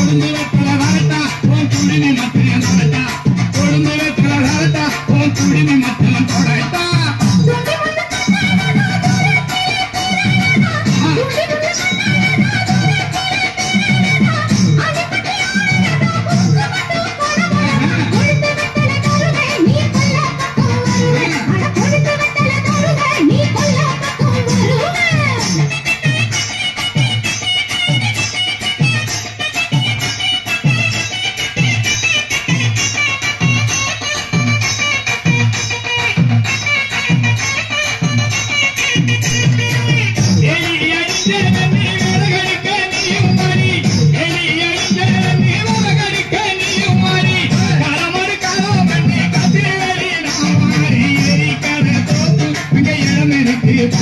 Thank you.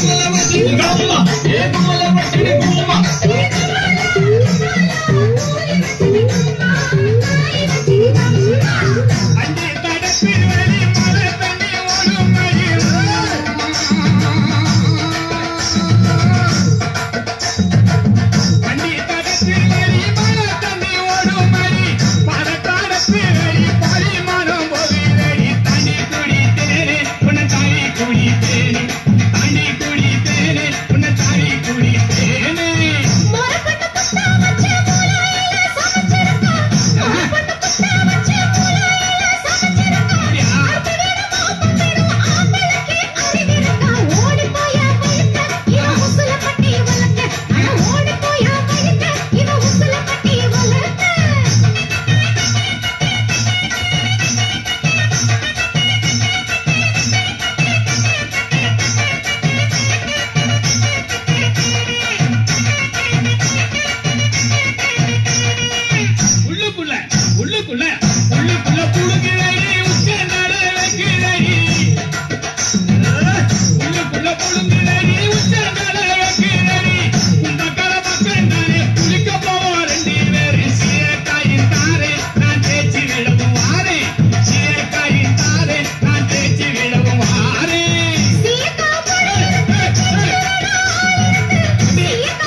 Assalamu